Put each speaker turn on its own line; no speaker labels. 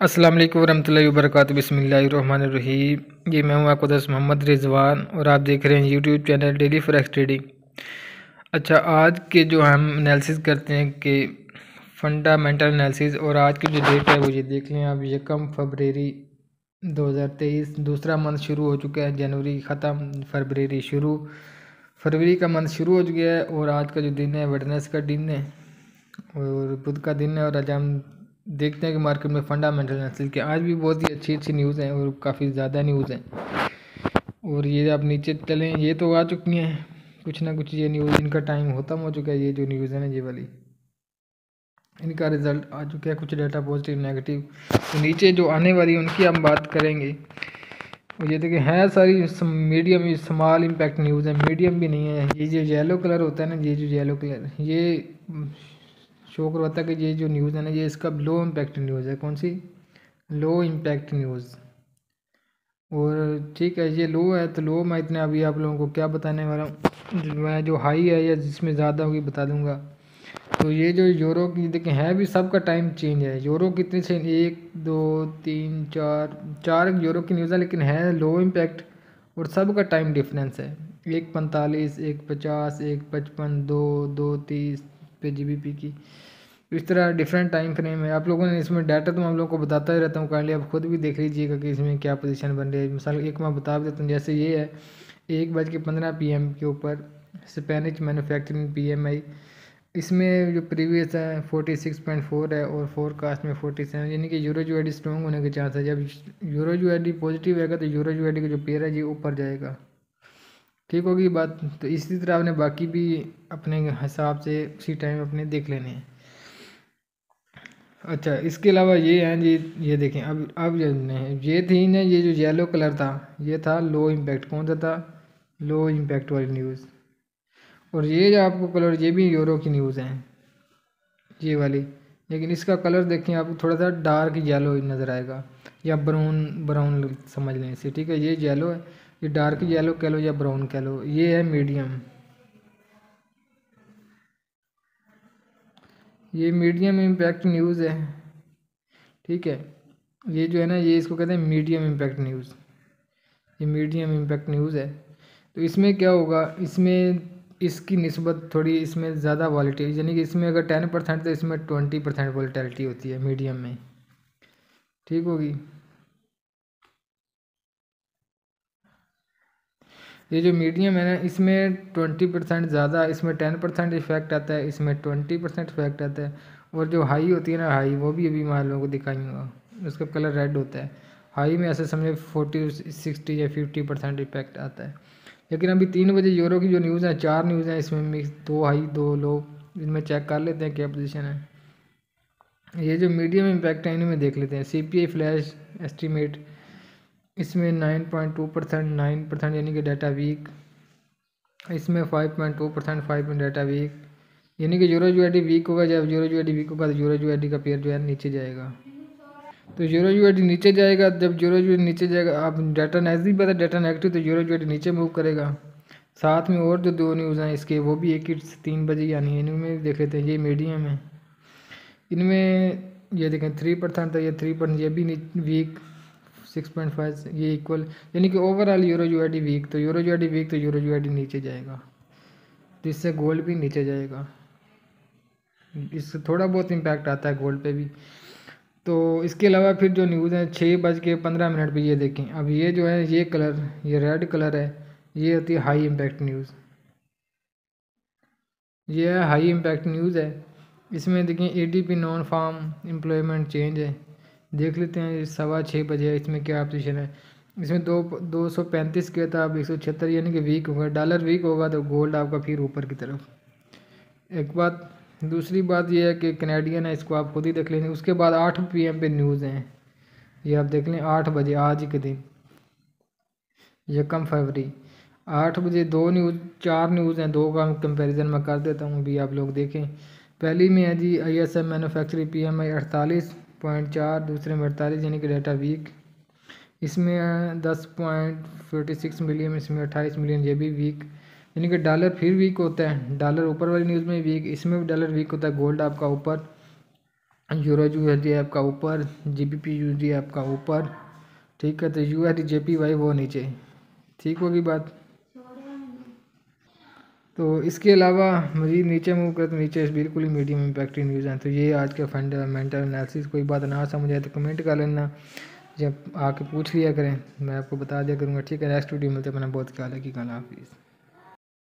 अस्सलाम वालेकुम वरहमतुल्लाहि वबरकातुहू। बिस्मिल्लाहिर्रहमानिर्रहीम। ये मैं हूँ आपको दस मोहम्मद रिजवान और आप देख रहे हैं YouTube channel daily forex trading अच्छा आज के जो हम एनालिसिस करते हैं कि फंडामेंटल एनालिसिस और आज की जो डेट है वो ये देख लें आप यकम फरवरी 2023 दूसरा मंथ शुरू हो चुका है, जनवरी ख़त्म, फरवरी शुरू। फरवरी का मंथ शुरू हो चुका है और आज का जो दिन है वेडनेस का दिन है और बुध का दिन है और आज हम देखते हैं कि मार्केट में फंडामेंटल एनालिसिस के आज भी बहुत ही अच्छी अच्छी न्यूज़ हैं और काफ़ी ज़्यादा न्यूज़ हैं। और ये आप नीचे चलें, ये तो आ चुकी हैं। कुछ ना कुछ ये न्यूज़, इनका टाइम ख़त्म हो चुका है, ये जो न्यूज़ है ना, ये वाली। इनका रिज़ल्ट आ चुका है, कुछ डाटा पॉजिटिव, नेगेटिव। तो नीचे जो आने वाली उनकी हम बात करेंगे। और ये देखिए, है सारी मीडियम, स्मॉल इम्पैक्ट न्यूज़ है। मीडियम भी नहीं है, ये जो येलो कलर होता है ना, ये जो येलो कलर, ये शो करवाता है कि ये जो न्यूज़ है ना, ये इसका लो इम्पैक्ट न्यूज़ है। कौन सी? लो इम्पैक्ट न्यूज़ और ठीक है, ये लो है तो लो मैं इतने अभी आप लोगों को क्या बताने वाला हूँ। मैं जो हाई है, या जिसमें ज़्यादा होगी बता दूँगा। तो ये जो यूरो की देखें है भी सबका टाइम चेंज है। यूरो कितनी से, एक, दो, तीन, चार चार यूरो की न्यूज़ है, लेकिन है लो इम्पैक्ट और सबका टाइम डिफरेंस है। एक पैंतालीस, एक पचास, एक पचपन, दो दो, तीस पे जी की। इस तरह डिफरेंट टाइम फ्रेम है। आप लोगों ने इसमें डाटा तो मैं आप लोगों को बताता ही रहता हूँ काइंडली आप खुद भी देख लीजिएगा कि इसमें क्या पोजीशन बन रही है। मिसाल एक मैं बता देता हूँ, जैसे ये है, एक बज के पंद्रह पीएम के ऊपर स्पेनिश मैनुफैक्चरिंग पी इसमें जो प्रीवियस है फोर्टी सिक्स पॉइंट फोर है और फोरकास्ट में फोर्टी सेवन यानी कि यूरो यू स्ट्रॉन्ग होने के चांस है। जब यूरो यू पॉजिटिव रहेगा तो यूरो यू का जो पेयर है, ये ऊपर जाएगा। ठीक होगी बात। तो इसी तरह आपने बाकी भी अपने हिसाब से उसी टाइम अपने देख लेने हैं। अच्छा इसके अलावा ये हैं जी, ये देखें, अब अब ये थी ना, ये जो येलो कलर था, ये था लो इम्पैक्ट कौन सा था? लो इम्पैक्ट वाली न्यूज़ और ये जो आपको कलर ये भी यूरो की न्यूज़ है, ये वाली। लेकिन इसका कलर देखें, आपको थोड़ा सा डार्क येलो नज़र आएगा, या ब्राउन ब्राउन समझ लें इसे, ठीक है? ये येलो है। ये डार्क येलो कह लो या ब्राउन कह लो, ये है मीडियम ये मीडियम इम्पैक्ट न्यूज़ है, ठीक है? ये जो है ना, ये इसको कहते हैं मीडियम इम्पैक्ट न्यूज़ ये मीडियम इम्पैक्ट न्यूज़ है। तो इसमें क्या होगा, इसमें इसकी नस्बत थोड़ी इसमें ज़्यादा वॉलिटी यानी कि इसमें अगर टेन परसेंट तो इसमें ट्वेंटी परसेंट वॉलिटैलिटी होती है मीडियम में। ठीक होगी? ये जो मीडियम है ना, इसमें ट्वेंटी परसेंट ज़्यादा, इसमें टेन परसेंट इफ़ेक्ट आता है, इसमें ट्वेंटी परसेंट इफ़ेक्ट आता है। और जो हाई होती है ना, हाई, वो भी अभी मैं लोगों को दिखाऊँगा। उसका कलर रेड होता है। हाई में ऐसे समझे फोर्टी, सिक्सटी या फिफ्टी परसेंट इफ़ेक्ट आता है। लेकिन अभी तीन बजे यूरो की जो न्यूज़ है, चार न्यूज़ हैं, इसमें मिक्स दो हाई, दो लो, इनमें चेक कर लेते हैं क्या पोजिशन है। ये जो मीडियम इम्पैक्ट है, इनमें देख लेते हैं। C P I flash estimate इसमें nine point two percent nine percent यानी कि डाटा वीक इसमें five point two percent five point data weak यानी कि यूरो यू वीक होगा, जब यूरो यू वीक होगा तो यूरो यू का पेयर जो है नीचे जाएगा। तो यूरो यू नीचे जाएगा, जब यूरो यू नीचे जाएगा, आप डाटा नज़दीक पता डाटा नेगेटिव तो यूरो यू नीचे मूव करेगा। साथ में और जो दो न्यूज़ हैं इसके, वो भी एक ही तीन बजे यानी इनमें देख लेते हैं, ये मीडियम है। इनमें ये देखें थ्री परसेंट था ये थ्री परसेंट ये भी वीक सिक्स पॉइंट फाइव ये इक्वल यानी कि ओवरऑल यूरो यू वीक तो यूरो यू वीक तो यूरो यू नीचे जाएगा। तो इससे गोल्ड भी नीचे जाएगा। इससे थोड़ा बहुत इम्पैक्ट आता है गोल्ड पे भी। तो इसके अलावा फिर जो न्यूज़ है छः बज के पंद्रह मिनट पर ये देखें। अब ये जो है, ये कलर ये रेड कलर है, ये होती है हाई इम्पैक्ट न्यूज़ ये हाई इम्पैक्ट न्यूज़ है। इसमें देखें A D P non farm employment change है। देख लेते हैं सवा छः बजे इसमें क्या पोजीशन है? इसमें दो दो सौ पैंतीस के था अब एक सौ छिहत्तर यानी कि वीक होगा। डॉलर वीक होगा तो गोल्ड आपका फिर ऊपर की तरफ़। एक बात, दूसरी बात यह है कि कनेडियन है, इसको आप खुद ही देख लेंगे। उसके बाद आठ पी एम पे न्यूज़ हैं। ये आप देख लें, आठ बजे, आज के दिन। यकम फरवरी। आठ बजे दो न्यूज़ चार न्यूज़ हैं, दो का कंपैरिजन मैं कर देता हूँ भी आप लोग देखें। पहली में है जी I S M manufacturing P M I अड़तालीस। पॉइंट चार, दूसरे में अड़तालीस, यानी कि डाटा वीक। इसमें दस पॉइंट फोर्टी सिक्स मिलियन, इसमें अट्ठाईस मिलियन, ये भी वीक। यानी कि डॉलर फिर वीक होता है। डॉलर ऊपर वाली न्यूज़ में वीक, इसमें भी डॉलर वीक होता है। गोल्ड आपका ऊपर, यूरो यू एस आपका ऊपर जी बी पी यू आपका ऊपर, ठीक है? तो U S J P Y वो नीचे। ठीक होगी बात? तो इसके अलावा मज़ीद नीचे मूव करें तो नीचे बिल्कुल ही मीडियम इम्पैक्ट न्यूज़ हैं। तो ये आज के फंडामेंटल एनालिसिस कोई बात ना समझ आए तो कमेंट कर लेना। जब आके पूछ लिया करें, मैं आपको बता दिया करूँगा। ठीक है नेक्स्ट वीडियो मिलते अपना बहुत ख्याल है कि कल हाफिज़।